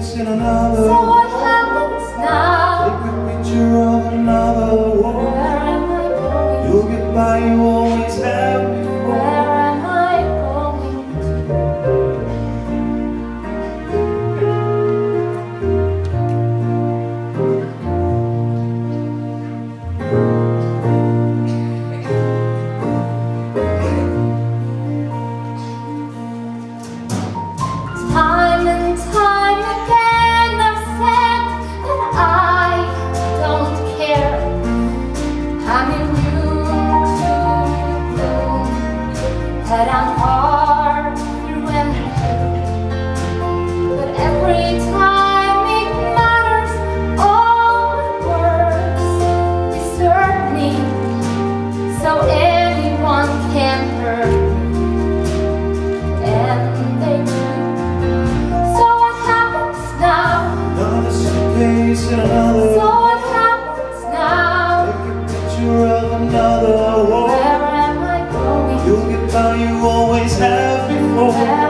place in another. So what happens now? Take a picture of another woman. You'll get by, you always have before So what happens now? Take a picture of Where am I going? You'll get how you always have before Where